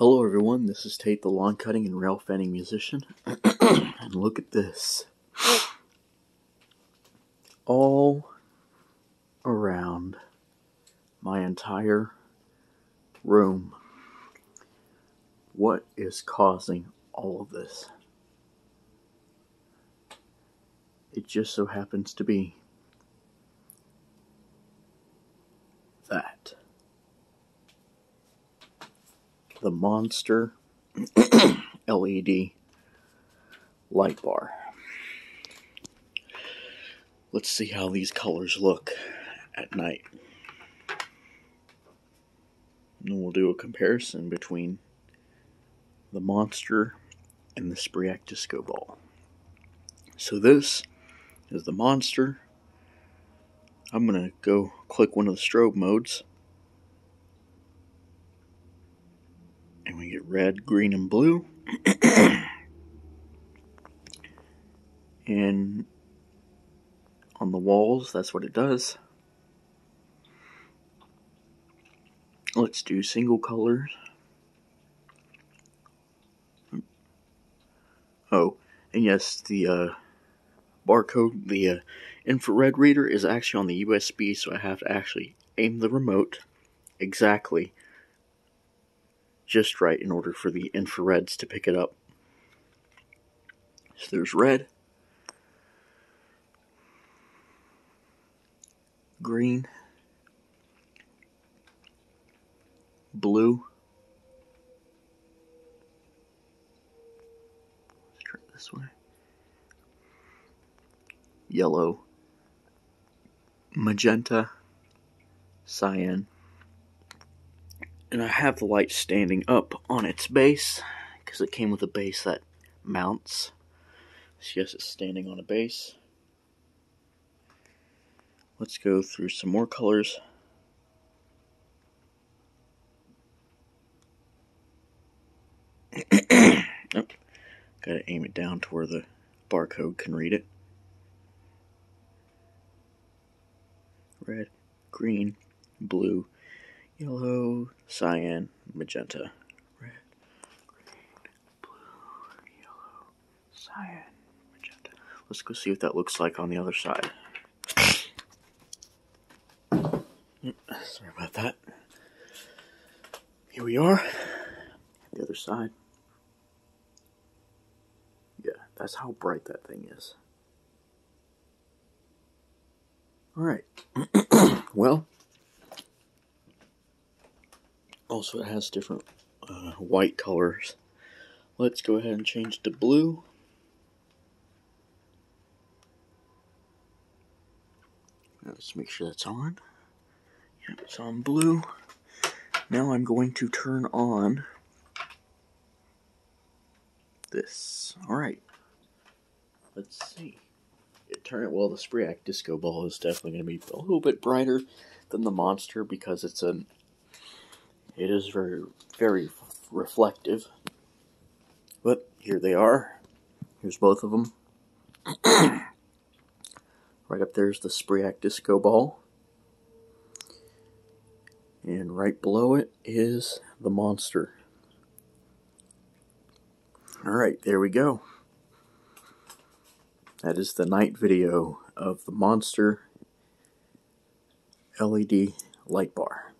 Hello everyone, this is Tate the lawn cutting and rail fanning musician. and look at this. All around my entire room. What is causing all of this? It just so happens to be that. The Monster LED light bar. Let's see how these colors look at night. And we'll do a comparison between the Monster and the Spreact Disco Ball. So this is the Monster. I'm going to go click one of the strobe modes and we get red, green, and blue. and on the walls, that's what it does. Let's do single colors. Oh, and yes, the uh, barcode, the uh, infrared reader is actually on the USB, so I have to actually aim the remote exactly just right in order for the infrareds to pick it up. So there's red, green, blue, let's turn it this way, yellow, magenta, cyan, and I have the light standing up on its base because it came with a base that mounts. So yes, it's standing on a base. Let's go through some more colors. oh, gotta aim it down to where the barcode can read it. Red, green, blue, yellow, cyan, magenta, red, green, blue, yellow, cyan, magenta. Let's go see what that looks like on the other side. Sorry about that. Here we are, the other side. Yeah, that's how bright that thing is. Alright. well, also, it has different uh, white colors. Let's go ahead and change to blue. Let's make sure that's on. Yep, it's on blue. Now I'm going to turn on this. Alright. Let's see. It turn well the Spreact Disco Ball is definitely going to be a little bit brighter than the Monster because it's an it is very, very reflective. But here they are. Here's both of them. right up there's the Spreact Disco Ball. And right below it is the monster. Alright, there we go. That is the night video of the monster LED light bar.